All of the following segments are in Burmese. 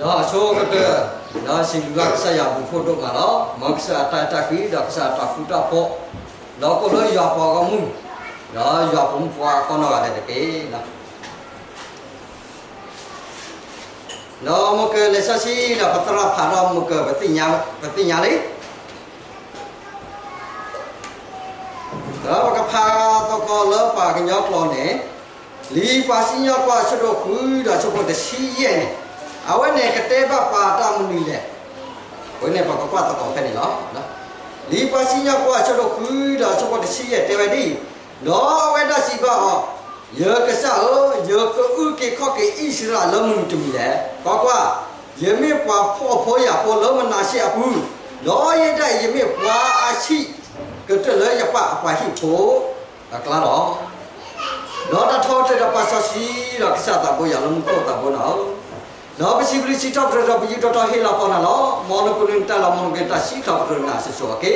နော်အချိုးကတော့နော်စီလူကဆက်ရဘူးဖို့တော့ကတော့မက္ကစာတတကီတော့ဆာတခုတာပေါ့တော့ကိုလို့ရပါကမှုနော်ရပုံပွားကောနော်ရတယ်တကယ်နော်နော်မကလေဆစီလာပတရာဖာရမကပတိညာပတိညာလေးတော့ကဖာတော့ကောလောပါကညောပေါ်နေလီပါစီညောကွာချတော့ခူတော့ချဖို့တရှိရဲ့ အဝဲနေကတဲ့ဘပါတမနီလေဝဲနေပကကွာတော့ဖဲနေလောနော်လီပါစီညောကွာချတော့ခူတော့ချဖို့တရှိရဲ့တေဝဒီနော်ဝဲတစီပါဟောယောကစားယောကဥကေခော့ကေဣစရာလုံးမှုတူလေကောကွာယမေပွားဖော့ဖော်ရဖော်လုံးမနာရှိအဘူးလောရတဲ့ယမေပွားအရှိကတလေရပအပွားရှိဖို့ကလာတော့တော့တထောတဲ့ပါဆစီရကစားတာဘောရလုံးကိုတာဘောနော် နော်ပစီပလီစီတော့တော့ပီတော့တော့ဟေလာပေါ်နော်မော်နကိုနတာလာမော်နကတာစီတော့တော့နာဆဆိုကေ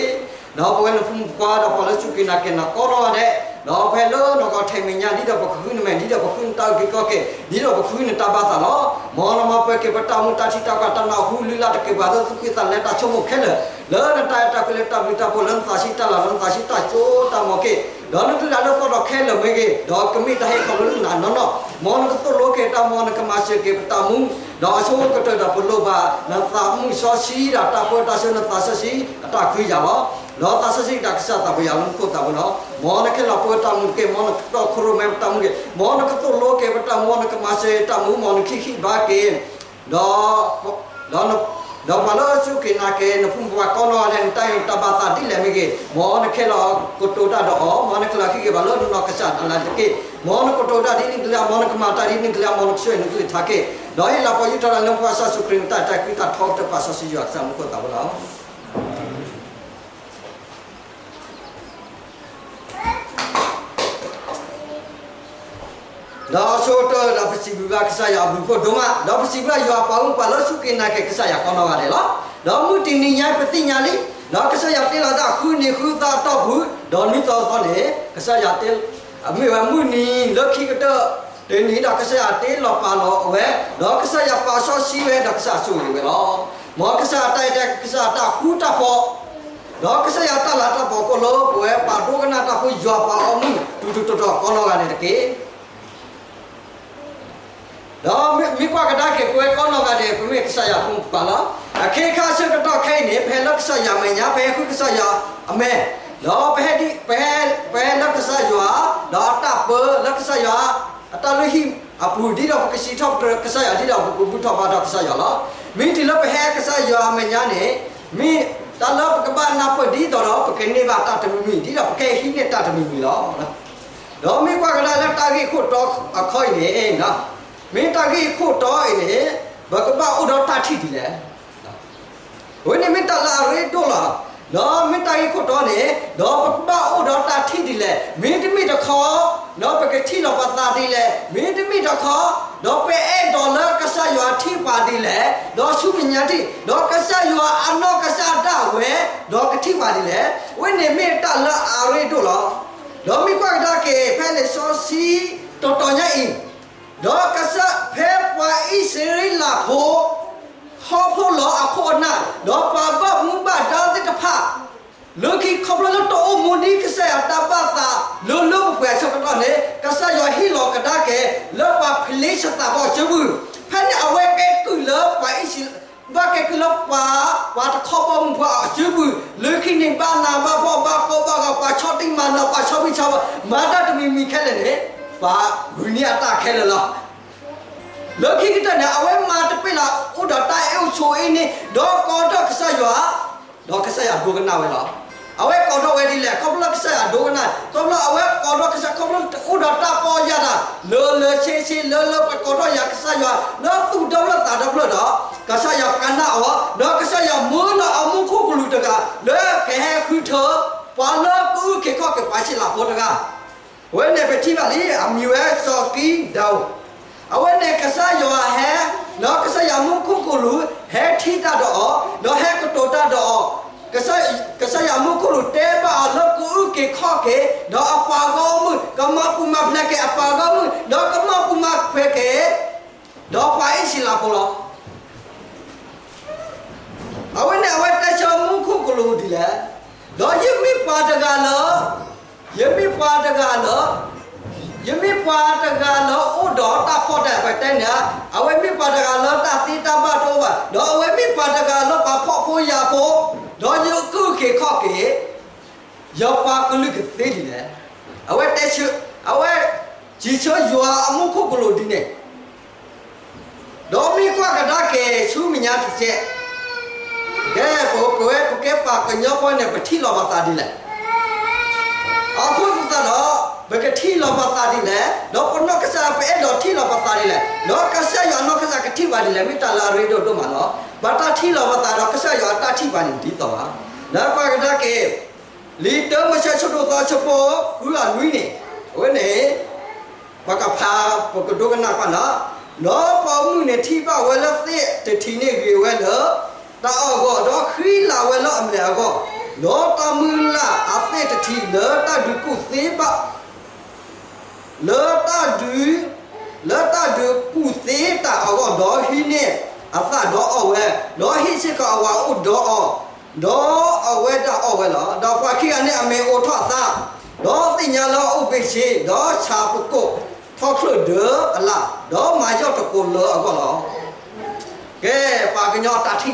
နော်ဘဝနဖုန်ကွာတော့ပေါ်လချုကိနာကေနာကောရောတဲ့နော်ဖဲလို့နော်ကထိုင်မညာဒီတော့ပခုနမဲဒီတော့ပခုတောက်ကေကောကေဒီတော့ပခုနတပါတာနော်မော်နမပဲကေပတာမူတာချီတောက်ကတနာဟူလီလာတကေဘာဒသုကိတလက်တာချုံမခဲလေလောနတာတာကလေတာမီတာ ပိုလန်သာရှိတာလာလန်သာရှိတာချိုတာမောကေဒေါ်နတူလာတော့တော့ခဲလမေကေဒေါ်ကမိတဟေခေါလို့နာနော်နော်မော်နကတိုလိုကေတာမော်နကမရှိကေပတာမူဒေါ်အဆိုးကတတာပလိုဘာနသာမှုစောရှိတာတာပေါ်တာရှင်နသာဆရှိအတာခွေးကြပါလောတာဆရှိတာကစားတာဘယလုံးကိုတာဘနော်မောနကေလာပေါ်တာမူကေမောနကတော့ခရုမဲတာမူကေမောနကတိုလိုကေပတာမောနကမရှိတာမူမောနခိခိဘာကေဒေါ်ဒေါ် တော့ဘာလို့စုကိနာကေနဖုန်ဘွားကောနောလန်တိုင်တဘာတာဒီလေမေကေမောနခေလောကိုတိုတာတော့မောနကလာခိကေဘာလို့နောကစားအလာတကေမောနကိုတိုတာဒီနိကလာမောနကမာတာဒီနိကလာမောနဆွေနိကလထားကေတော့ဟလာပေါ်ယူတာလန်ဖွာဆာစုခရင်တာတကိတာထောက်တပါဆာစီယောဆာမကိုတာဘလော တော့ဆိုတော့တော့ပစီဘူကကစားရဘူးဖို့ဒုမတော့ပစီဘူရွာပေါင်းပါလို့စုကိနာကေကစားရကောင်းတော့ရတယ်နော်တော့မှုတင်နေညာပတိညာလေးတော့ကစားရတေလာတာခုနေခုသာတော့ဘူးတော့နိတော်ခေါ်လေကစားရတေအမေဝမှုနီလက်ခိကတော့တင်းနီတော့ကစားရတေလောပါလောအဝဲတော့ကစားရပါဆော့စီဝဲတော့ကစားဆူနေပဲနော်မောကစားတိုက်တဲ့ကစားတာခုတာဖို့တော့ကစားရတာလာတော့ဘောကလောပွဲပါဒုကနာတာကိုရွာပါအောင်တူတူတော်တော်ကောင်းတော့ကနေတကေ တော့မိကွာကဒါကေကွယ်ကောင်းတော့ကတဲ့ပြမေကဆရာဖုန်ပါလားအခေခါစကတော့ခိုင်းနေဖဲလက်ဆရာမညာဖဲခုကဆရာအမဲတော့ဖဲဒီဖဲဖဲလက်ဆရာတော့တပ်ပလက်ဆရာအတလူဟိအပူဒီတော့ကစီတော့ကဆရာဒီတော့ဘူတော့ပါတော့ကဆရာလားမင်းဒီလက်ဖဲကဆရာမညာနေမင်းတလပကဘာနာပဒီတော့ပကနေပါတတမီမီဒီတော့ပကေဟိနေတတမီမီလားတော့မိကွာကလာလက်တာကြီးခုတော့အခိုင်းနေနော် မင်းတကြီးခုတော့နေဘကပဥဒတာထိဒီလေဝိနေမင်းတလာရေဒေါ်လာနော်မင်းတကြီးခုတော့နေတော့ဘကပဥဒတာထိဒီလေမင်းတမိတခေါ်နော်ပကတိလောပတာဒီလေမင်းတမိတခေါ်တော့ပဲအဲ့ဒေါ်လာကဆရွာထိပါဒီလေတော့ရှုပညာတိတော့ကဆရွာအနောကဆတာဝဲတော့ကတိပါဒီလေဝိနေမင်းတလာအာရေဒေါ်လာတော့မိကွာဒါကေဖဲလေဆောစီတော်တော်ညအိ တော့ကဆဖဲပွားဣစရိလာဖို့ခေါ်ဖို့လောအခုနာတော့ပါပမူပါတောင်းတဲ့ဖာလူခိခေါပလလို့တော့မူနီကဆာတပါတာလူလူဖွယ်ချက်တော့လေကဆာယောဟီလောကဒါကေလောပါဖလေးစတာဘောချဘူးဖန်အဝဲကေကူလောပါဣစဘာကေကူလောပါဝါတခေါပမူဖွာချဘူးလူခိနေပါနာဘာဘောဘာကောဘာကပါချောတိမနာပါချောပိချောမာတာတမီမီခဲလေလေ ပါဘူနီအတာခဲလေလားလောခိကတနာအဝဲမာတပိလာဥဒတိုင်အုချိုအင်းနေဒေါ်ကောတော့ကဆရွာဒေါ်ကဆရဒုကနာဝဲလားအဝဲကောတော့ဝဲဒီလေကောပလကဆရဒုကနာကောပလအဝဲကောတော့ကဆကောပလဥဒတာပေါ်ရတာလောလောချေချေလောလောပကောတော့ရကဆရွာလောသူဒေါ်လတာဒေါ်လတော့ကဆရကနာအောဒေါ်ကဆရမောလအမှုခုကလူတကလေကဲခုထောပါလောကူခေခောကပါရှိလာပေါ်တက ဝဲနေပတိပါလေအမြွဲစော်ကီဒေါအဝဲနေကစားယောဟဲနော်ကစားယမှုခုခုလူဟဲထီတာတော့နော်ဟဲကတိုတာတော့ကစားကစားယမှုခုလူတဲပါလောကူကေခော့ကေနော်အပါကောမှုကမပူမဖလက်ကေအပါကောမှုနော်ကမပူမဖဲကေနော်ပိုင်စီလာပေါ်လောအ ဝဲနဲ့အဝဲတက်ချောမှုခုကလို့ဒီလေတော့ယမိပါတကလောယမိပါတကလောယမိပါတကလောဥဒေါ်တာဖော့တဲ့ပဲတဲ့နာအဝဲမိပါတကလောတာစီတဘတော့ပါတော့အဝဲမိပါတကလောပါဖော့ဖို့ရဖို့တော့ယုကုခေခော့ကေယောပါကလုကသေးဒီလေအဝဲတက်ချအဝဲဂျီချောယွာအ အခုစတော့ဘကတိလောပါတာဒီလေတော့ပနောကစားပဲတော့တိလောပါတာဒီလေတော့ကစားရနောကစားကတိပါဒီလေမိတလာရေတို့တို့မှာနော်ဘာတာတိလောပါတာတော့ကစားရတာတိပါနေဒီတော့ဟာနောက်ပါကဒါကေလီတမချက်ချတို့တော့ချပေါ်ဘူးကနွီးနေဝဲနေဘကဖာပကဒုကနာကနာနော်ပေါ်မှုနေထိပါဝဲလက်စစ်တတိနေကြီးဝဲလို့တာအောကောတော့ခရီလာဝဲလို့အမလဲကော လောတမူလာအဖေတတိလောတဒုကုသေးပါလောတဒုလောတဒုကုသေးတာအောတော့ဟိနေအဖတော့အဝဲလောဟိစကောဝါဥတော့အောတော့အဝဲတော့အဝဲလားတော့ဖခိအနေအမေအိုထသာတော့တင်ညာလောဥပိရှိတော့ချာပုကုထောက်ထွတ်ဒအလားတော့မာရောက်တကူလောအကောလောကဲပါကညောတာတိ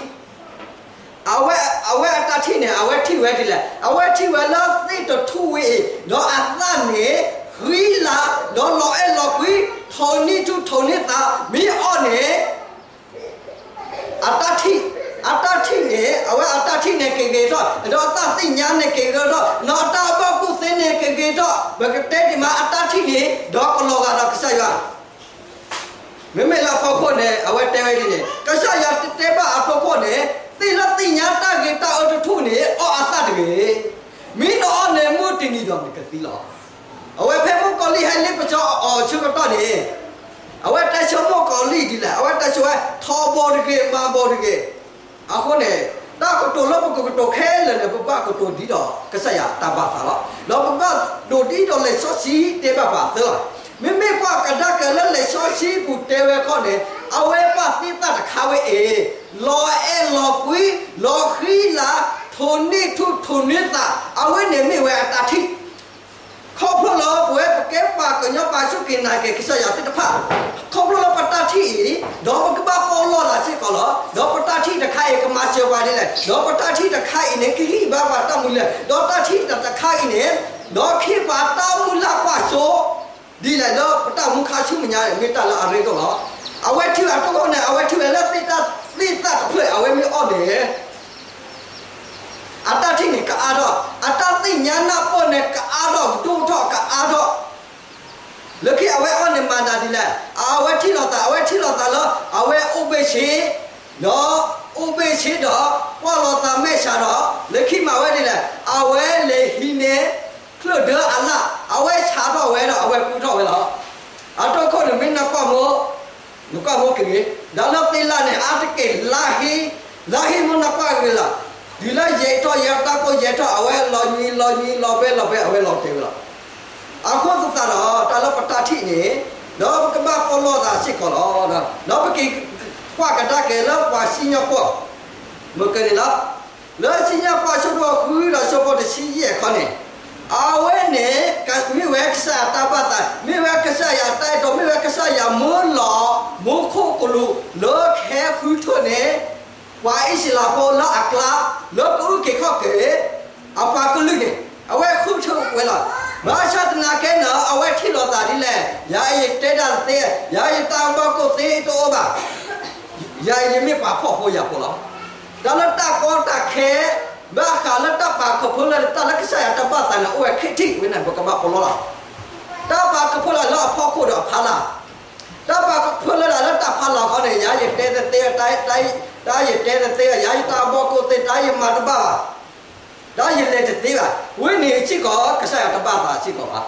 အဝဲအဝဲတတိနဲ့အဝဲထိဝဲဒီလေအဝဲထိဝဲလားသိတထူဝေတော့အသနေခီလာတော့လောအဲလောကွီထောင်းနီတူထောင်းနေတာမီအော်နေအတတိအတတိနေအဝဲအတတိနေကေကေတော့တော့တသိညာနေကေတော့နော်တာဘကုသင်းနေကေကေတော့ဘကတဲ့ဒီမှာအတတိနေတော့ကလောကတော့ကဆရမမေလာဖောက်ဖို့နေအဝဲတဲဝဲဒီနေကဆရတဲပါအဖောက်ဖို့နေ သိလသိညာတကေတာအတထုနေအော်အသတကေမင်းတော့နေမှုတင်နေတော့ကတိလောအဝဲဖဲမှုကောလီဟိုင်လေးပချောအော်ချုကတော့နေအဝဲတက်ချုံမို့ကောလီဒီလာအဝဲတက်ချုံထောဘောတကေမာဘောတကေအခုနေတာကတိုလောပကတိုခဲလေနေပပကတိုဒီတော့ကဆရတပါသာလောလောပပဒိုဒီတော့လေဆောစီတေပပါသလား မိမိကကဒကလလေဆောစီပူတေဝခေါနေအဝဲပါသိတာတခါဝဲအေလောအဲလောကွီလောခီလာထုန်နိထုထုန်နေတာအဝဲနေမိဝဲအတာတိခေါပလောဘွဲပကဲပါကညပါစုကိနာကေကိစရတိတဖခေါပလောပတာတိဒေါပကပါပေါ်လောလာစိကောလောဒေါပတာတိတခိုင်ကမချေဝါလေဒေါပတာတိတခိုင်နေခိဘာဘာတမှုလေဒေါတာတိတခိုင်နေဒေါခိပါတမှုလာကွာဆို ဒီလေလောပတမှုခါချုမညာမေတ္တာလာအရေတော့လောအဝဲထီအတော့နဲ့အဝဲထီလည်းသိတာသိတာဖွဲ့အဝဲမျိုးအော်တယ်အတတိနေကအားတော့အတသိညာနာပေါ်နဲ့ကအားတော့ဒုတော့ကအားတော့လခိအဝဲအော်နေမာနာဒီလားအဝဲထီတော့တာအဝဲထီတော့တာလောအဝဲဥပိရှိနော်ဥပိရှိတော့ပေါ်လို့တာမဲရှာတော့လခိမဝဲဒီလားအဝဲလေဟိနေခလဒအလာ အဝဲချာတော့ဝဲတော့အဝဲပူတော့ဝဲတော့အတော့ခေါ်နေမင်းနာကွာမို့နုကမို့ကေဒါတော့တေလာနဲ့အာတကေလာဟီလာဟီမနကွာကေလာဒီလိုက်ရေတော့ရတာကိုရေတော့အဝဲလော်ညီလော်ညီလော်ပဲလော်ပဲအဝဲလော်တေလာအခုသတာတော့တာလပတာတိနေတော့ကမပေါ်လို့တာစစ်ကောတော့တော့ပကိကွာကတာကေလောပွားစီညကောမကနေလားလောစီညပွားဆိုတော့ခူးတော့ဆိုဖို့တစီရဲ့ခေါနေ အဝဲနဲ့ကမိဝဲကစားတပတ်တာမိဝဲကစားရတိုက်တော့မိဝဲကစားရမိုးလောမိုးခုကလူလောခဲခူးထွနေဝါအစ္စလာပေါ်လာအကလာလောကူကေခော့ကေအပါကလူနေအဝဲခူးထွဝဲလာမာရှတ်နာကဲနော်အဝဲထိလို့တာဒီလေယာယီတဲတာသေး ယာယီတောင်ဘကိုသေးတော့ပါယာယီမိပါဖို့ဖို့ရဖို့လားဒါလည်းတကောတခဲဘာခါလတပါခဖလတလကဆာတပါတနာအိုခိတိဝိနဘကမပလောလာတပါခဖလလာဖောက်ခုတော့ဖလာတပါခဖလလာလတဖလာခေါနေရာရတဲ့တဲ့တဲ့တိုင်းတိုင်းတာရတဲ့တဲ့ရာရတာဘောကိုတဲ့တိုင်းမတပါဒါရတဲ့တဲ့ပါဝိနေချစ်ကောကဆာတပါပါချစ်ကောပါ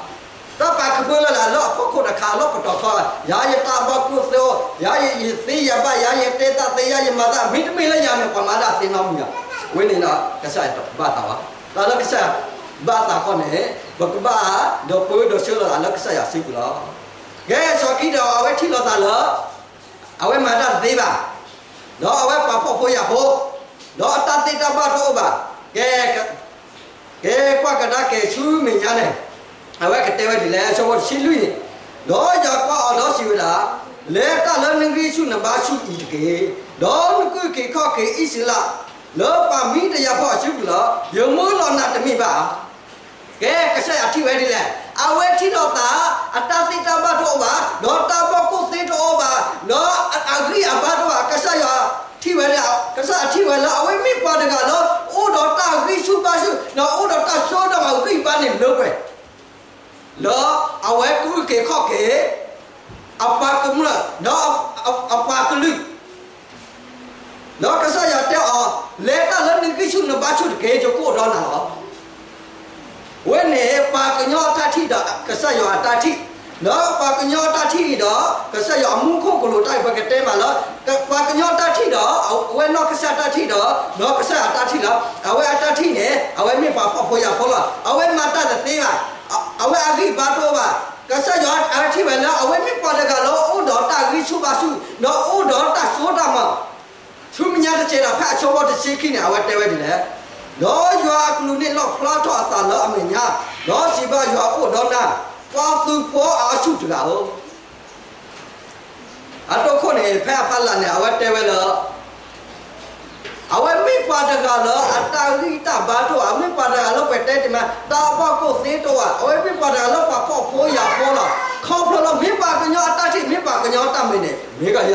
တပါခဖလလာလောဖောက်ခုတခါလောပတော်ထောရာရတာဘောကိုသောရာရသေးရပါရာရတဲ့တဲ့ရာရမတာမိတမေလည်းရမယ်ပမာဒသိနောင်းမြာ ဝိနေနာကစားတော့ဘာတာဝါတာလကစားဘာတာခေါနေဘကဘာဒိုပိုဒိုရှလာလကစားရစီကူလာကဲစောကီတော့အဝဲထီလောတာလအဝဲမာတာသေးပါတော့အဝဲပါဖို့ဖို့ရဖို့တော့အတတိတဘတော့ပါကဲကဲကွာကဒါကဲရှူးမညာနဲ့အဝဲကတဲဝဲဒီလဲဆောဝရှိလူရင်တော့ကြကွာအော်တော့ရှိဝလာလေတလနငရီရှုနဘာရှုဤတကေတော့နကုကေခော့ကေဣစလာ လောပါမိတရဖို့ရှုလောယုံမိုးလောနာတမိပါကဲကဆက်အထိဝဲဒီလဲအဝဲထိတော့တာအတသိတဘတော့ပါတော့တဘကုသိတော့ပါတော့အဂရိအဘတော့ကဆက်ရထိဝဲလာကဆက်အထိဝဲလာအဝဲမိပါတကလောအိုတော့တာဂရိရှုပါရှုတော့အိုတော့တာရှောတော့မှာဂရိပါနေလို့ပဲလောအဝဲကုကေခော့ကေအပါကမလားတော့အပါကလူ တော့ကစားရတဲ့အော်လေတာလည်းနေကိရှုနဘာရှုတကေကြကိုတော့နာတော့ဝဲနေပါကညောတတိတော့ကစားရတတိနော်ပါကညောတတိတော့ကစားရအမှုခုကလိုတိုက်ပကတဲမှာလားပါကညောတတိတော့ဝဲနော်ကစားတတိတော့နော်ကစားတတိလားအဝဲတတိနဲ့အဝဲမြပါဖောက်ဖော်ရဖော်လားအဝဲမတာတဲ့သေးပါအဝဲအဂိပါတော့ပါကစားရအတိဝဲလားအဝဲမြပါတကလောအိုတော်တာဂိရှုပါရှုနော်အိုတော်တာရှိုးတာမှာ သူမညာတဲ့ချေတာဖတ်အချောဘတဲ့ရှိခိနေအဝဲတဲဝဲဒီလေတော့ရွာကလူနဲ့တော့ဖလားတော့အသာလောအမေညာတော့စီပါရွာအိုတော့နာပွားသူပေါ်အားရှုတကဟုတ်အတော့ခုနေဖက်ဖတ်လာနေအဝဲတဲဝဲလောအဝဲမိပါတကလောအတာရိတဘာတော့အမိပါတကလောပဲတဲဒီမှာတာပေါ့ကိုသေးတော့အဝဲမိပါတကလောပါပေါ့ဖိုးရပေါ်လာခေါဖလောမိပါကညောအတတိမိပါကညောတမင်းနေမိကရ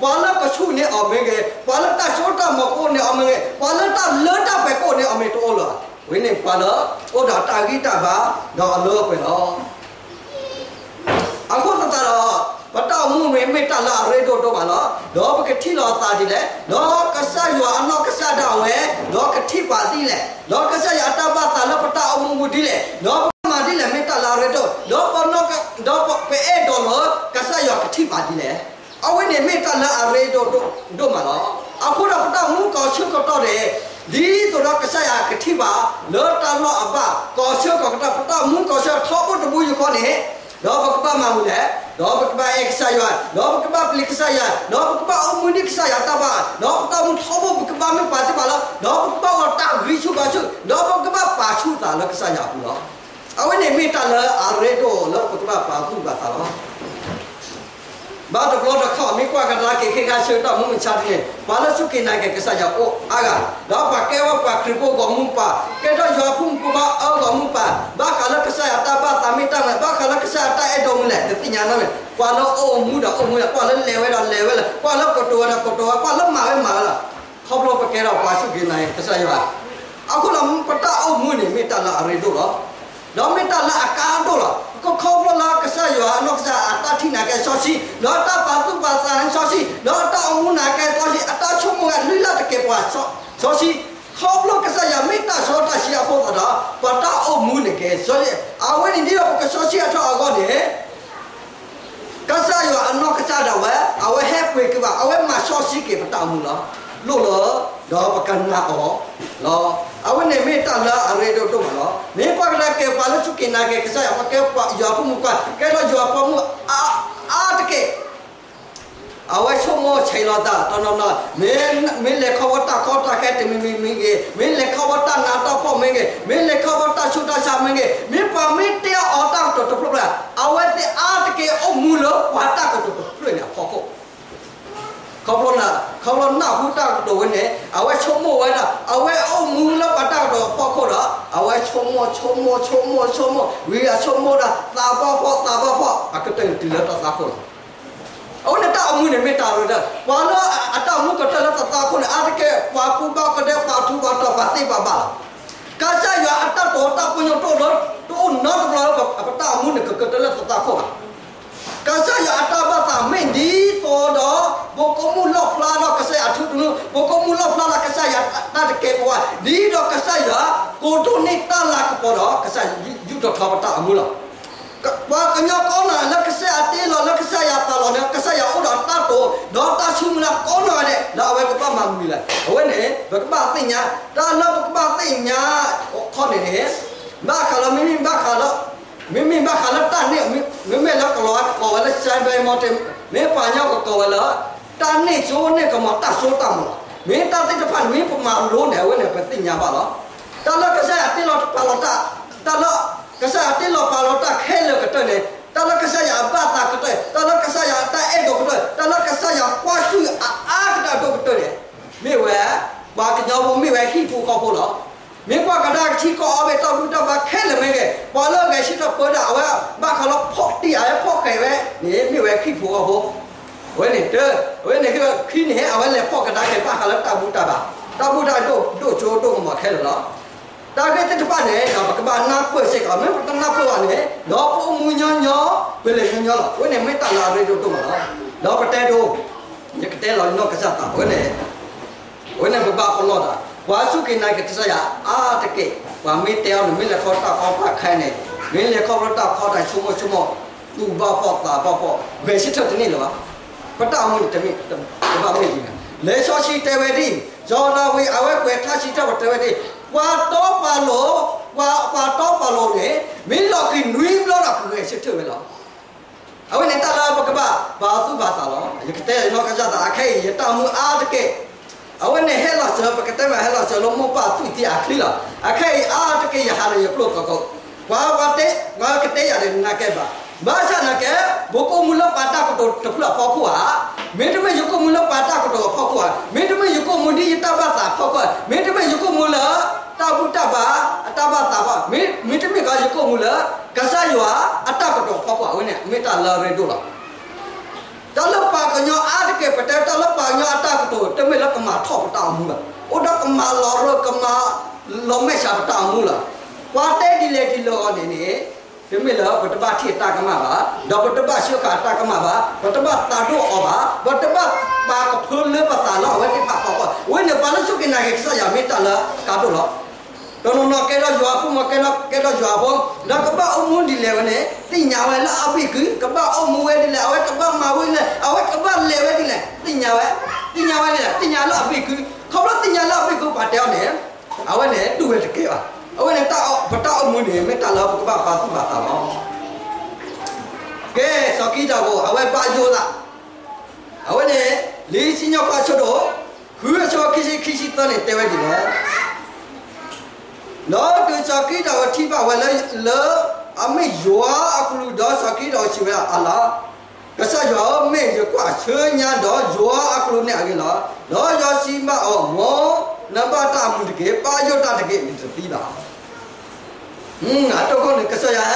မလာချဖို့တဲ့ရှိခင်းနေတော့ကဆာယမှုခုကိုလိုနေတဲ့အော်ဒီလားဝါသောဖို့လာအချုတကောမင်းဒီလာကဆာယတာကတော့မေအော်ဒီနေဝါလာကချုနေအောင်မင်းကဝါလာတရှိုးတမကိုနေအောင်မင်းဝါလာတလတ်တပဲကိုနေအောင်မင်းတော့လားဝင်းနေပါလားဩဒါတာဂိတပါတော့အလို့ပဲတော့အခုတတတော့ဘတော်မှုမေမေတလာရေတော့တော့ပါလားတော့ပကတိလောသာဒီလေတော့ကဆရွာအနောက်ကဆတော့ဝဲတော့ကတိပါတိလေတော့ကဆရအတပတာလပတာအမှုမူဒီလေတော့မာဒီလေမေတလာရေတော့တော့ပနောကတော့ပေအဲ့တော့ကဆရွာကတိပါတိလေ အဝိနေမေတလာအရေတော့တော့မှာလားအခုတော့ပတာမှုကောရှုကတော့တယ်ဒီတော့ကဆရာကတိပါလောတလောအပကောရှုကကတပတာမှုကောရှုထောဖို့တဘူးရခေါနေတော့ဘကပမဟုလေတော့ဘကပအက္ဆာယတော့ဘကပပလိကဆာယတော့ဘကပအမှုနိကဆာယတပါတော့ဘကမှုထောဖို့ဘကပမပါတိပါလားတော့ဘကပဝတာဂရိရှုပါရှုတော့ဘကပပါရှုတာလကဆာယဘူးနော်အဝိနေမိတလအရေတော့လောဘကပပါခုပါတာလား ဘာတော့လောတော့ခေါမိကွာကလာကေခေကရှေတော့မှုချတယ်ဘာလို့စုကိနာကေကစားကြအိုအာကတော့ပါကေဝပါခရပိုကမှုပါကေတော့ယောဖုန်ပဘာအောကမှုပါဘာကလကစားရတာပါတာမိတာဘာကလကစားတာအဲ့တော့မလဲတညာနော်ကွာလို့အိုမှုတော့အိုမှုကွာလို့လေဝဲတော့လေဝဲလားကွာလို့ကတော်တော့ကတော်ကွာလို့မာဝဲမာလားခေါပလို့ပကေတော့ပါစုကိနာကစားရအခုလမ်းပတာအိုမှုနေမိတာလာအရေတော့တော့မိတာလာအကားတော့လား ก็เขาพลากษาอยู่นอกจากอัตที่นาแกซอชีลอตาปาตุปาสานซอชีลอตาอมุนาแกซอชีอัตชั่วโมงลุลาตะเกปว่าซอชีเขาพลากษาอย่าไม่ตาซอตาชีอาโฟตาปตาอมุนแกซอชีอาเวนี่ดีเราก็ซอชีอัตอากอเดกษาอยู่อันนอกกษาดาวะอาเวแฮปเวกว่าอาเวมาซอชีเกปตามุลလို့ လောတော့ပကနာအောလောအဝနေမေတ္တာလာအရေတို့တို့မလောမေပကရကေပါလချုကိနာကေကစားပကေပယောဖမှုကကဲတော့ယောဖမှုအာအာတကေအဝချုံမောချိလာတာတနနမင်းမင်းလေခဝတာခေါတာခဲတမီမီမီကေမင်းလေခဝတာနာတော့ဖို့မင်းကေမင်းလေခဝတာချူတာချာမင်းကေမင်းပါမင်းတဲအော်တာတော့တော့ပလအဝဲတဲ့အာတကေအမူလောဝါတာကတော့ပြည့်နေဖို့ကို เขาพูดนะเขาเราหน้าหูตั้งโดนเนี่ยเอาไว้ชมโมไว้นะเอาไว้เอามือแล้วปะตั้งดอกพ่อคนละเอาไว้ชมโมชมโมชมโมชมโมวิอาชมโมนะตาพ่อพ่อตาพ่อพ่ออะก็เต็มตีแล้วตาตาคนเอาเนี่ยตาเอามือเนี่ยไม่ตาเลยนะว่าแล้วอะตามือก็เต็มแล้วตาตาคนอะที่แกว่ากูบ้าก็ได้ป่าทุบ้าต่อป่าตีบ้าบ้าก็ใช่ว่าอะตาโตตาปุญญโตรถตัวน้องตัวเราแบบอะตามือเนี่ยก็เต็มแล้วตาตาคนก็ใช่ว่าอะตาบ้าตาไม่ดีตัวด စားရတာတကေပွားဒီတော့ကစားရကိုတို့နေတာလာကပေါ်တော့ကစားယူတော့ခါပတာအမူလားဘာကညကောနာလက်ကဆက်အတေးလောလက်ကဆက်ရပါလောနဲ့ကဆက်ရဥဒတာတော့တော့တာချုံလာကောနာတဲ့လာဝဲကပမမီလာအဝဲနဲ့ဘကပသိညာတာလောဘကပသိညာခေါ်နေတယ်ဘာခလာမင်းဘာခလာမင်းမဘာခလာတာနေမင်းမလောကလောကောဝဲဆိုင်ဘဲမော်တယ်မင်းပါညောက်ကောဝဲလာတာနေချိုးနေကမတာဆိုးတာမလား မင်းတာတိတဖန်မင်းပမာလုံးနေဝဲနဲ့ပသိညာပါလားတာလောကဆက်အတေးလောပါလောတာတာလောကစားတိလောပါလောတာခဲလကတဲ့တလကစားရဘာတာကတဲ့တလကစားရတာအဲ့တော့ကတဲ့တလကစားရကွာရှိအာအာကတာတော့ကတဲ့မေဝဲဘာကညောဘမေဝဲခိဖူကောဖို့လားမေကွာကဒါချီကောအဘေတော့ဘူးတော့ဘာခဲလမဲကပေါ်လောကရှိတော့ပေါ်တာအဝဲဘာခလောဖော့တီအဖော့ခဲဝဲနေမေဝဲခိဖူကောဖို့ ဝဲနေတဲ့ဝဲနေကခိနေအဝဲလေဖော့ကဒါကေဘာခလောတာဘူးတာပါတာဘူးတာတော့တို့ချိုးတော့မှာခဲလားတာကတဲ့တပတ်နဲ့တော့ကဘာနာဖွက်စိတ်ကမင်းတနာဖွက်ပါနဲ့တော့ပုံမူညညဘယ်လေညညလားဝင်းနေမေတ္တာလာရေတို့တော့မလားတော့ပတဲတို့ညကတဲလောနောကစားတာဝင်းနေဝင်းနေဘဘကလောတာဝါစုကိနိုင်ကတစရအာတကေဝါမေတဲအောင်မင်းလက်ခေါ်တာခေါ်ပါ ခိုင်းနေမင်းလက်ခေါ်တာခေါ်တာချုံမချုံမသူဘာပေါ့တာဘာပေါ့ဘယ်ရှိတဲ့နေ့လားပတအမှုတမိတဘာမေကြီးလေဆောရှိတဲဝဲဒီဇော်လာဝေအဝဲကွယ်ထားရှိတဲ့တဲဝဲဒီဝါတော့ပါလို့ဝါပါတော့ပါလို့လေမင်းလောက်ကနွေးဘလို့တော့ခွေရှိတယ်ပဲလားအဝိနေတာလာဘကဘာဘာသူဘာသာလောယကတဲ့နောကကြတာအခဲရတမှုအားတကဲအဝိနေဟဲလာစဘကတဲ့မဟဲလာစလုံးမပါသူတီအခလီလာအခဲအားတကဲရဟာရပလို့ကောဝါဝတဲ့ဝါကတဲ့ရတယ်နာကဲပါဘာသာနာကဲဘကိုမူလပါတာကတော့တဖလာဖောက်ခွာမင်းတမယုကမူလပါတာကတော့ဖောက်ခွာမင်းတမယုကမူဒီတဘာသာဖောက်ခွာ မင်းတမယုကမူလတာဘူးတဘာအတဘာတာဘာမင်းမင်းတမကယုကမူလကစားရွာအတကတော့ဖောက်ခွာဝင်းနဲ့မေတ္တာလာရတို့လားတလပါကညောအားတကပတဲတလပါညောအတကတော့တမေလကမာထောက်တောင်းမူလားဥဒကမာလောရကမာလောမေရှာတောင်းမူလားကွာတဲ့ဒီလေဒီလောအနေနဲ့ ဒီမေလဘတဘထိတာကမပါဒဘတဘရှုခတာကမပါဘတဘတာတော့အပါဘတဘပါကဖုလပတာလောဝတိဖပါပါဝိနေပါလရှုကိနာကေဆရာမေတ္တာလာကတော့လောတော့နော်ကဲတော့ကြွားဖို့မကဲတော့ကဲတော့ကြွားဖို့ဒါကပအုံမွန်ဒီလေဝနဲ့တင်ညာဝဲလာအပိကကပအုံမဝဲဒီလေအဝဲကပမဝဲလေအဝဲကပလေဝဲဒီလေတင်ညာဝဲတင်ညာဝဲလေတင်ညာလာအပိကခေါ်လို့တင်ညာလာအပိကပါတောင်းနေအဝဲနဲ့တူဝဲတကဲပါအဝဲနဲ့တောက် ဘတောက်မွန်းနေမေတ္တာလောက်ကပါပါသူပါတာလောကဲစောကိတာကိုအဝဲပါယောလာအဝဲနဲ့လေးချင်းရောက်ပါချတော့ခူရချောခိရှိခိရှိတနဲ့တဲဝဲဒီလေနော်တူစောကိတာကိုထိပါဝဲလဲလောအမေယွာအခုလူတော့စောကိတာရှိဝဲအလားကစားရောမေရကွာချွညာတော့ယွာအခုလူနဲ့အကေလားတော့ယောစီမအောင်မောနံပါတ်တာမှုတကယ်ပါယောတာတကယ်မြင်သီးပါ ဟင်းအတော့ကောကဆရာ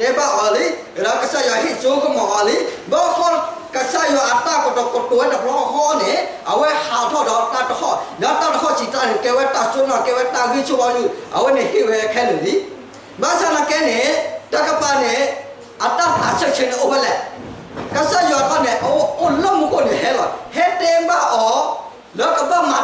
တေပါအော်လီရာကဆရာဟိချိုကမော်လီဘောခေါ်ကဆရာအတာကတော့ကတော့တဘလောဟောနေအဝဲဟာထော့တော့တတ်ဟောနာတတ်ဟောချီတန်ကဲဝဲတာချုံနာကဲဝဲတာကြီးချိုပါလူအဝဲနေဟိဝဲခဲလူဒီဘာသာနာကဲနေတကပါနေအတာအချက်ချင်းအိုဘလဲကဆရာကနေအိုအိုလုံးမကိုနေဟဲလာဟဲတေမဘာအော်လောကဘာမာ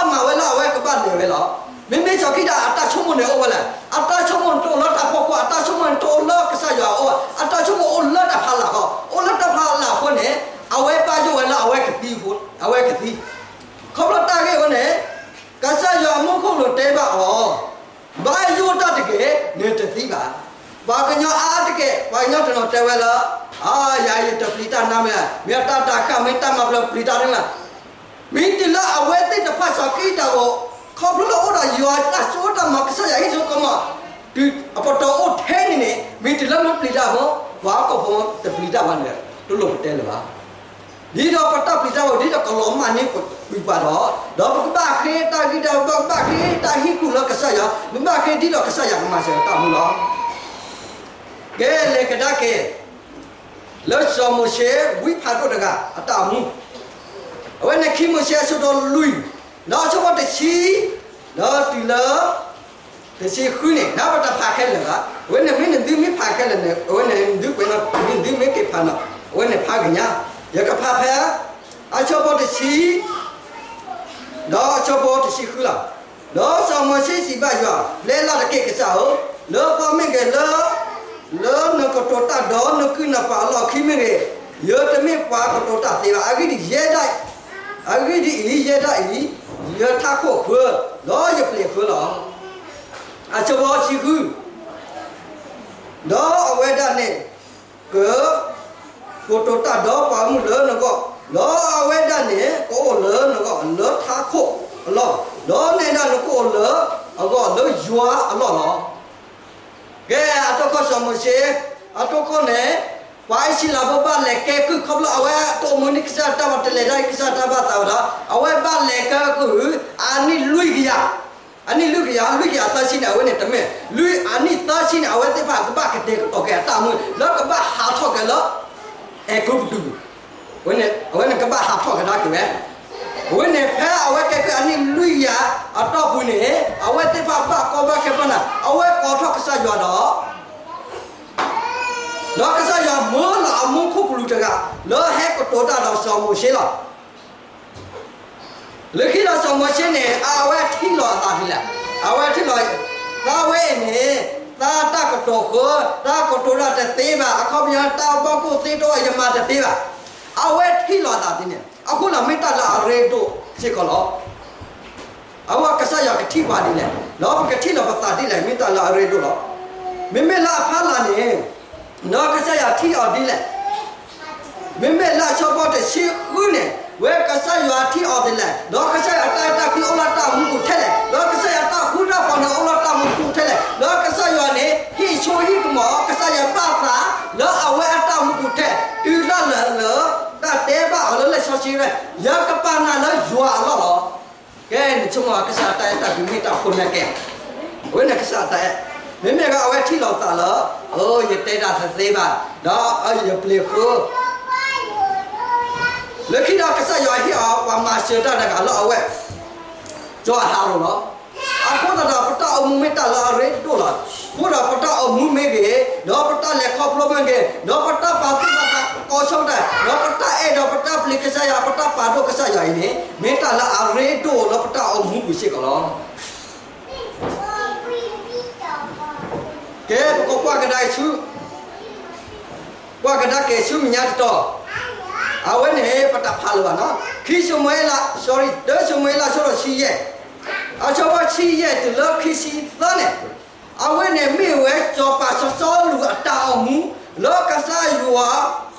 တောမလဲဟဲဟီအတာချိုတာမဟဲဟီအတာဖရာလောအဝဲကဘာမဝဲလောအဝဲကဘာနေဝဲလောမင်းမေချောခိတာအတာချုံမနေဩဝလာအတာချုံမတိုလတာဖောကွာအတာချုံမတိုလကဆာယောဩအတာချုံမဩလတာဖလာဟောဩလတာဖလာခွနဲ့အဝဲပါကြဝဲလောအဝဲကတိဖို့အဝဲကတိခေါပလတာကေဝနဲ့ကဆာယောမုခုလို့တဲပါဩဘာယောတတကေနေတတိပါဘာကညအားတကေဘာညတော့တဲဝဲလောအာယာယတပလီတာနာမမြတ်တာတာကမေတ္တမပလပလီတာရလား မင်းတလာအဝဲတိတဖတ်စောကိတာကိုခေါပ လို့အော်ယောတာချိုတာမကဆရာဟိဆိုကမဒီအပေါ်တော့အထဲနေနေမင်းတလာမပလီတာဘောဝါကောဘောတပလီတာဘာလဲတို့လို့တဲလပါဒီတော့ပတပလီတာကိုဒီတော့ကလောမနေကိုပြပါတော့တော့ဘကဘာခေတာဒီတော့ဘကဘာခေတာဟိကူလကဆရာမမခေဒီတော့ကဆရာကမဆရာတာမလို့ကဲလေကဒါကဲလောစောမရှေဝိဖာတော့တကအတာမှုအဝဲနဲ့ခိမရှေဆိုတော့လူနော်ချောတချီနော်တီလာတချီခွနေနာဘတာဖာခဲလကဝဲနဲ့မင်းဒီမဖာခဲလနဲ့ဝဲနဲ့ဒီကွနော်မင်းဒီမကေဖာနော်ဝဲနဲ့ဖာကညာရကဖာဖာအချောတချီနော်ချောတချီခူလာလောဆောင်မရှိစီပါရွာလဲလာတဲ့ကိစ္စဟောလောပမင်ကလောလောနကတောတာဒေါနကုနပါလောခိမရေယောတမေပါကတောတာတေပါအဂိဒီရဲတိုက် အဂိဒီဤရဲတိုက်ဤရထခုခွလောရပလေခွလောအချဘောရှိခုလောအဝေဒနဲ့ကောကိုတောတာဒေါပါမှုလောနကောလောအဝေဒနဲ့ကိုလောနကောလောထခုလောလောနေတာကိုလောအကောလောယွာအလောလောကဲအတော့ကောမရှိအတော့ကောနဲ့ ဝိုင်းစီလာဘဘလည်းကဲခုခဘလအဝဲတော့မနိကစားတဘတလေလိုက်စားတဘတာဝအဝဲဘလည်းကခုအာနိလူကြီးရအနိလူကြီးရလူကြီးအသရှိနေအဝဲနဲ့တမဲလူအနိသရှိနေအဝဲတိဖကဘကတဲ့တော့ကဲတာမွလောကဘဟာထောက်ကလောအဲကုတ်တူဝဲနဲ့အဝဲနဲ့ကဘဟာထောက်ကဒါကဲဝိနေဖဲအဝဲကဲကအနိ လူရအတော့ဘူးနေအဝဲတိဖဘကောဘကေပနာအဝဲကောထောက်ကစားကြတော့လောကစားရမောလာမုခုပလူတကလောဟဲကတောတာတော့ဆောင်းမို့ရှင်းလားလခိလာဆောင်းမို့ရှင်းနေအဝဲထိလောတာပြီလားအဝဲထိလောသာဝဲနေသာတကတောကိုသာကတောရတဲ့သေးပါအခေါ်ပြန်တောက်ပေါကိုသေးတော့ယမတဲ့သေးပါအဝဲထိလောတာတင်းနေအခုလာမေတ္တာလာရေတို့ရှင်းကောလောအဝကစားရကထိပါနေလေလောကထိလောပတာတိလိုက်မေတ္တာလာရေတို့လောမေမေလာဖာလာနေ နော်ကစားရထိအောင်ဒီလေမေမေလာချောပေါ်တဲ့ရှိခုနေဝဲကစားရထိအောင်ဒီလေနော်ကစားရတာတာခိအလာတာမှုကိုထဲလေနော်ကစားရတာခုရပေါ်နေအလာတာမှုကိုထဲလေနော်ကစားရနေဟိချိုဟိကမောကစားရပါသာလောအဝဲအတာမှုကိုထဲတူလာလာလောတာတဲပါအလလက်ဆောရှိရဲရကပနာလောယွာလောလောကဲချုံမကစားတာတာဒီမိတာခုနေကဲဝဲနကစားတာ မင်းမကအဝဲထိလောက်တာလားအိုးရတဲတာသေးပါတော့အရပလေခိုလက်ခိတော့ကစားရဟိအောင်ပါမရှတာတကအလောအဝဲကြောဟာလို့နော်အခုတော့ပတအမှုမတလာရဲတို့လားဘုရားပတအမှုမေကေတော့ပတလက်ခေါပလိုမန်ကေတော့ပတပါတိပါကောရှောင်းတယ်တော့ပတအဲ့တော့ပတပလီကစားရပတပါတော့ကစားရရင်မေတ္တာလာအရဲတို့တော့ပတအမှုကိုရှိကလောကဲပ ကောကွာကဒိုင်ချူကွာကဒကေချူမြတ်တော့အဝဲနေပတဖာလောနော်ခီရှမွဲလာ sorry ဒရှမွဲလာဆိုတော့ရှိရဲ့အချောပါရှိရဲ့တလခီစီသနေအဝဲနေမိဝဲကြောပါစောစောလူအတောင်မူလောကစားယူဝါ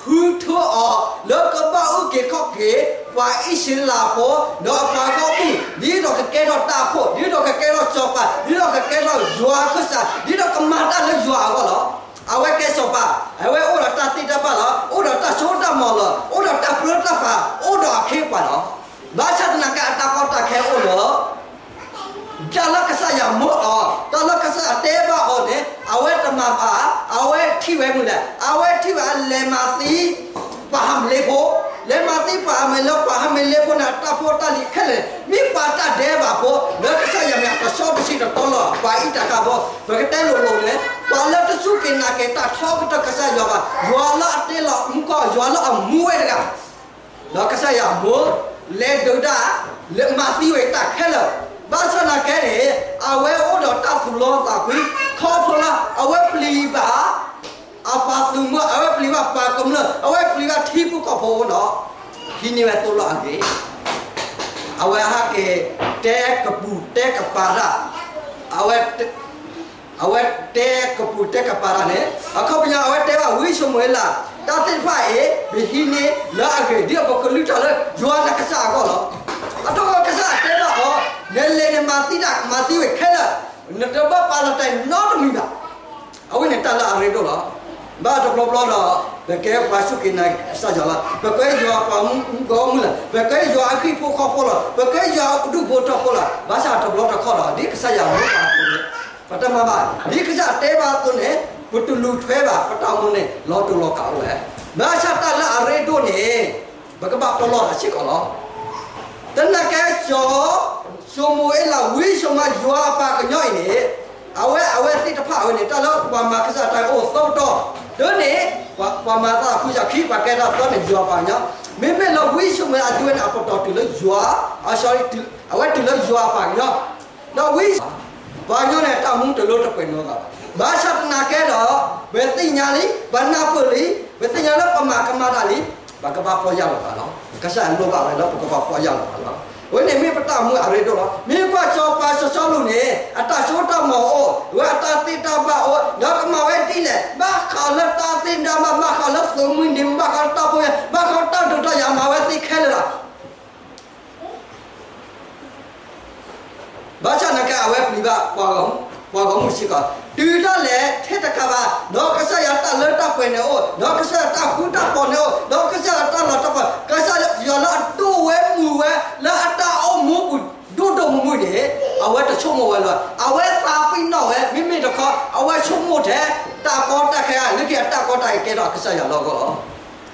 ဟူထောလောကပါဥကေခော့ကေဝါအရှင်လာပေါ်တော့ပါကောပြီဒီတော့ကဲတော့တာဖို့ဒီတော့ကဲတော့ကြောပါဒီတော့ကဲတော့ယွာခဆာဒီတော့ကမာတာလေယွာကောလောအဝဲကဲစောပါအဝဲအိုရတာတိတပါလားအိုရတာဆိုတာမောလားအိုရတာပရတာပါအိုတော့ခေပါလားဘာချတ်နာကအတာကောတာခဲအိုလော ကြလကဆာယမောအောတလကဆာတဲပါအောတဲ့အဝဲတမပါအဝဲထိဝဲမှုလားအဝဲထိပါလေမာစီပါဟမ်လေဖို့လေမာစီပါမလောပါဟမ်လေဖို့နာတာဖို့တလီခဲလေမိပါတာဒဲပါဖို့လောကဆာယမြတ်တဆောပစီတော့လောပါဣတကဘောဘကတဲလိုလိုလေပါလတ်စုကိနာကေတာထောကတကဆာယောပါယောလာအတေလောမကောယောလာအ မူဝဲတကလောကဆာယမိုလေဒုဒလေမာစီဝဲတာခဲလောဘာစနာကဲလေအဝဲဩတော်တပ်ဖူလောတာခွေခေါ်ဖလာအဝဲပလီပါအပါသူမအဝဲပလီပါပါကမလအဝဲပလီကထီပုကဖောနော်ဒီနေဝဲတော်လာကေအဝဲဟာကေတဲကပူတဲကပါရာအဝဲအဝဲတဲကပူတဲကပါရာနဲ့အခုပညာအဝဲတဲကဝိရှမွေလာတာတိဖိုင်ဘီဟီနေလာကေဒီဘကလူတလဲဂျွာနကစားကောလောအတော့ကစားတဲတော့ နဲလေနေမာတိတာမာတိဝဲခဲလာနတဘပါလာတိုင်နော့မီတာအဝိနေတလာရေတော့လားဘာတော့ဘလဘလာဘကဲပါစုကိနိုင်စကြလာဘကဲယောပါမှုကောမူလာဘကဲယောအခီဖို့ခေါ်ပေါ်လာဘကဲယောဒုဘောတော့ပေါ်လာဘာသာတော့ဘလတော့ခေါ်လာဒီကစားရမလို့ပါပတမပါဒီက စားတဲပါသွနဲ့ဘတူလူထွဲပါပတောင်းမနဲ့လောတူလောကောက်လဲဘာသာတလာရေတော့နေဘကဘာပလောအရှိကောလောတနကဲချောရှုံမွေးလာဝိရှုံမယွာပါကညော့နေအဝဲအဝဲတိတဖအဝဲနေတလောဘာမကစားတိုင်အိုသောတော့ဒုနေဘာမသာခုရခိပါကဲတော့တော့နေယွာပါညမေမေလဝိရှုံမအတူနဲ့အပေါ်တော့တူလို့ယွာအ sorry အဝဲတူလို့ယွာပါညော့တော့ဝိဘာညောနဲ့တောင်းမှုတလို့တပွင့်တော့ကဘာသာတနာကဲတော့ဘယ်သိညာလိဘာနာပလိဘယ်သိညာတော့ပမာကမာတာလိဘာကဘာပေါ်ရောက်ပါတော့ကစားလို့ပါပဲတော့ကဘာပေါ်ရောက်ပါတော့ ဝိနေမေပတမှုအရေတော့မေကွာချောပါဆောဆောလို့နေအတချိုးတမောဝအတတိတပါဩတော့ကမဝဲတိလေဘာခါလတာတင်ဒမဘာခါလသုံးမင်းဒီဘာခါတပေါ်ဘာခါတတော့တရမဝဲတိခဲလာဘာချနကအဝဲပြိပါပွားကောင်ပွားကောင်မရှိကတူရလေထဲတကဘာတော့ကစားရတာလတ်ပွင့်နေဩတော့ကစားတာခုတာပေါ်နေဩတော့ကစားတာလတ်ပက yo la do we mu we la ata o mu ku do do mu mu de awe ta chok mo we lo awe sa pi no we mi mi de ko awe chok mo de ta ko ta kha le ki ta ko ta ke do ka sa ya lo ko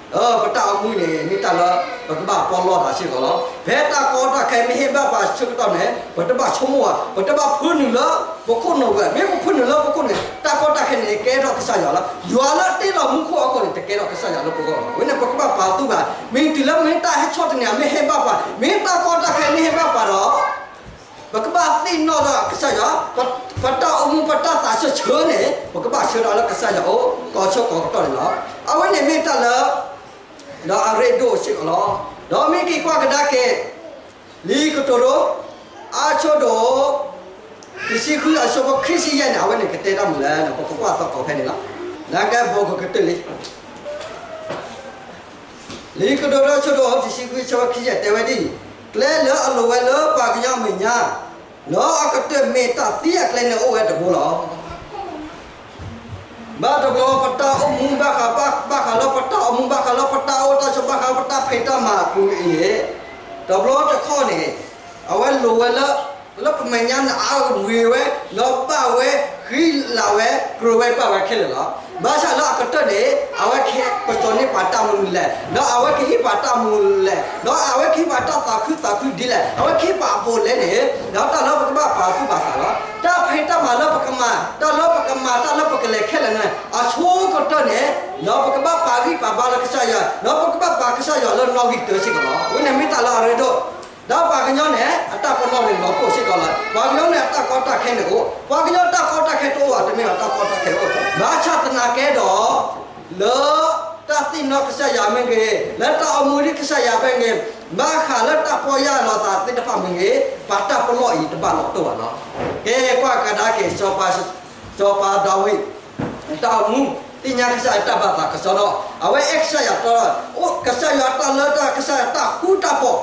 စားရလာတူဝဲမူဝဲလာတာအောင်မူဒုဒုံမူနေအဝဲတချုံမဝဲလာအဝဲသာပိနော်ဝဲမိမိတခအဝဲချုံမတဲ့တာကောတက်ခဲလူကတာကောတိုက်ကဲတော့ကစားရလောကောအော်ပတောက်မှုနေမိတလာဘကဘာပေါ်လောတာရှိကောလောဘဲတာကောတာခဲမဟေဘပါချုပ်တော့နေဘတဘချုံမဝဘတဘဖုန်နလဘခုနောဝဲမေဖုန်နလဘခုနေတာကောတာခဲနေကဲတော့ကစားရလားယွာလာတေတော့မှုခေါ်ကောတကဲတော့ကစားရလို့ပကောဝိနေဘကဘာပါတူပါမင်းတီလမင်းတာဟချော့တနေမဟေဘပါမင်းတာကောတာခဲနေဟေဘပါတော့ဘကဘာသိနော်တော့ကစားရပတအမှုပတသာချချောနေဘကဘာချောတော့ကစားရအောကောချောကောတော့လောအဝနေမင်းတလား တော့အရေတို့ရှိလောတော့မိကီကွာကဒါကေလီကတိုရိုအာချောတော့ဒီစီခုအစောခရစ်ယာန်အဝနေကတဲ့ရမလားနော်ပကွာတော့ကောဖဲနေလားလာကဘောကကတလီလီကတိုရိုချောတော့ဒီစီခုစောခရစ်ယာန်တဲဝဒီကလဲလောအလိုဝဲလောပါကညမညာလောအကတဲ့မေတာတိယကလဲနေအိုဝဲတဘောလောဘာတဘောပတာအမှုဘခပါဘခလောပတာအမှုဘခလောပတာအိုတချဘခပတာဖေတာမာကူအေးတဘောတခေါနေအဝဲလိုဝဲလောလောပမညာနာအာဝေဝဲလောပဝဲခီလာ ဝဲကရဝဲပဝဲခဲလောဘာသာလောကတနေအဝဲခဲပစနေပါတာမူလဲနော်အဝဲခိပါတာမူလဲနော်အဝဲခိပါတာတာခုတာခုဒီလဲအဝဲခိပါပိုလဲနေနော်တလောပကမပါခုပါသာလောတာဖေတာမလောပကမတလောပကမတလောပ ကလေခဲလဲအချိုးကတနေနော်ပကမပါခိပါဘာလကဆာယနော်ပကမပါကဆာယလောနော်ဂိတရှိကလောဝိနေမိတလာရတော့တော့ပါကညောနဲ့အတပနောနဲ့တော့ပို့ရှိတော့လာပါကညောနဲ့အတကောတခဲနေကိုပါကညောတကောတခဲတော့တမင်အတကောတခဲကိုမာချတနာကဲတော့လောတသိနောကဆရာမင်းကေလက်တအမူရိကဆရာပဲငယ်မာခါလက်တပေါ်ရလောသာတိတဖမင်းကေပါတပလောဤတပလောတော့နော်ကဲကွာကဒါကေစောပါစော ပါဒါဝိတောင်းမှုတင်ညာကစားတပတ်တာကစားတော့အဝဲ extra ရတော့အိုကစားရတာလက်တာကစားတာခုတာပေါ့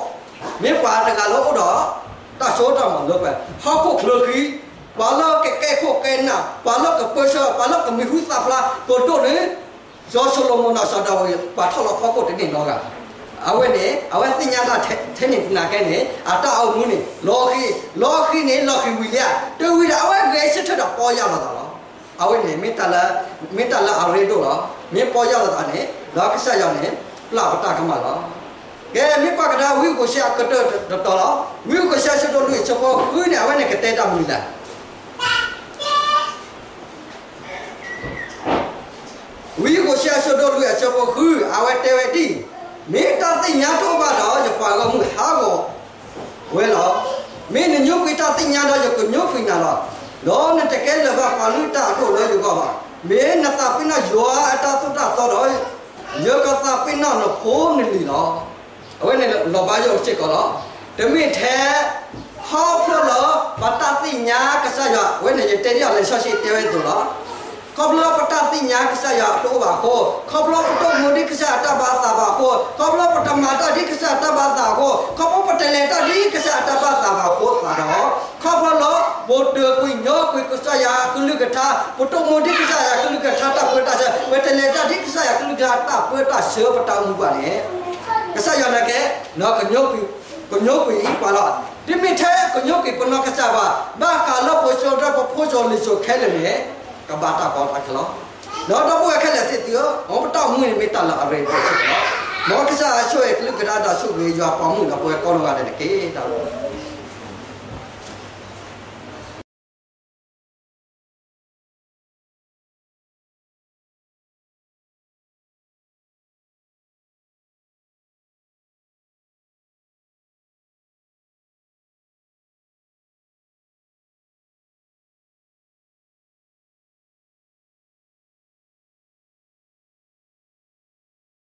မေပါတကလို့တော့တဆိုးတော့မလို့ပဲဟောက်ခုခလခီဘာလို့ကဲကဲခုကဲနာဘာလို့ကပရှဘာလို့ကမီဟုသဖလာကိုတို့နေဇောဆလိုမနာဆာဒါဝေပါထော်လို့ဖောက်ကိုတင်းနေတော့ကအဝဲနေအဝဲတင်ညာတာထဲနေနာကဲနေအတအောင်မှုနေလောခီလောခီနေလောခီဝီလျာတူဝီအဝဲဂရေရှစ်ထတော့ပေါ်ရလာတော့ အဝဲနေမေတ္တလာမေတ္တလာအရေတို့တော့မင်းပေါ်ရလာတာနေလောကဆက်ရောက်နေပလပတာကမလားကဲမိပကဒါဝီကိုရှာကတတော်တော်ဝီကိုရှာရှတော့လူချောဝီနေအဝဲနေကတဲ့တာမူလားဝီကိုရှာရှတော့လူချောခူအဝဲတဲဝဲတီမေတ္တာသိညာတော့ပါတော့ကြပါကမှုဟာကိုဝဲလောမင်းညုတ်ကိတာသိညာတော့ကြညုတ်ဖိနာတော့ လောနဲ့တကယ်လဘပါလူတာတော့လဲယူကပါမေနတာပိနာယောအတာသုတာတော့ယောကတာပိနာနဖိုးနေလီတော့အဝဲနဲ့လောပါယောချစ်ကောတော့တမိထဲဟောဖလောပတတိညာကဆရဝဲနဲ့တဲရလဲဆောရှိတဲဝဲသူလားခဘလပတတိညာကဆရတော့ပါခေါခဘလပတမုဒိကဆတဘာသာပါခေါခဘလပတမာတဒီကဆတဘာသာခေါခဘပတလေတဒီကဆတဘာသာပါခေါသာတော့ခဘလဘုတ်ကွိညောကွိကဆရကုလကထာပတမုဒိက ဆရကုလကထာတပတဆဝတလေတဒီကဆရကုလကထာပတဆေပတမှုပါလေကဆရနကေနောကညောကွိကညောကွိပါလာဒီမိထဲကညောကွိပနောကဆဘာဘာကာလပိုချောတပပိုချောလိဆိုခဲလေကဘာတာကောတာခလောတော့တော့ဘွယ်ခက်လက်စစ်တီရောဟောပတောက်မှုနေမေတ္တာလာအရေပို့စစ်နော်မောကစားအချွဲကလုကရာတာဆုဝေရွာပေါမှုကပွဲကောတော့ကလည်းကေတာ